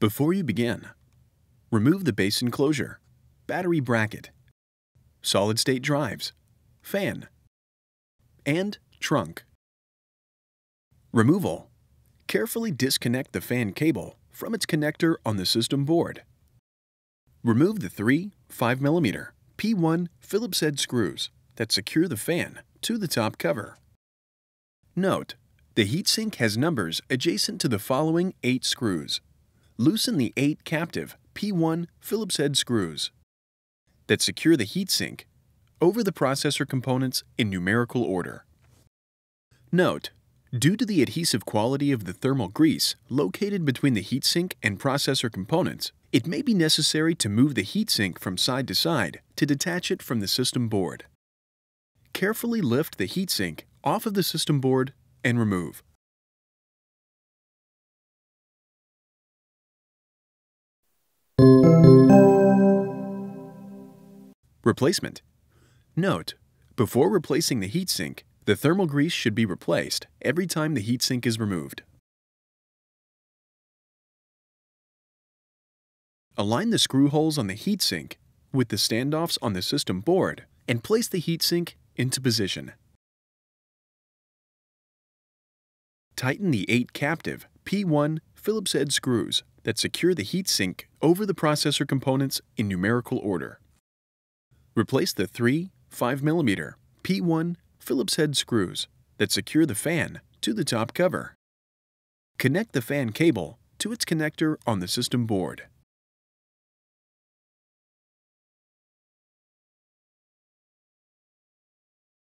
Before you begin, remove the base enclosure, battery bracket, solid-state drives, fan, and trunk. Removal. Carefully disconnect the fan cable from its connector on the system board. Remove the three 5mm P1 Phillips head screws that secure the fan to the top cover. Note, the heatsink has numbers adjacent to the following eight screws. Loosen the eight captive P1 Phillips head screws that secure the heatsink over the processor components in numerical order. Note, due to the adhesive quality of the thermal grease located between the heatsink and processor components, it may be necessary to move the heatsink from side to side to detach it from the system board. Carefully lift the heatsink off of the system board and remove. Replacement. Note, before replacing the heatsink, the thermal grease should be replaced every time the heatsink is removed. Align the screw holes on the heatsink with the standoffs on the system board and place the heatsink into position. Tighten the 8 captive P1 Phillips head screws that secure the heatsink over the processor components in numerical order. Replace the three 5mm P1 Phillips head screws that secure the fan to the top cover. Connect the fan cable to its connector on the system board.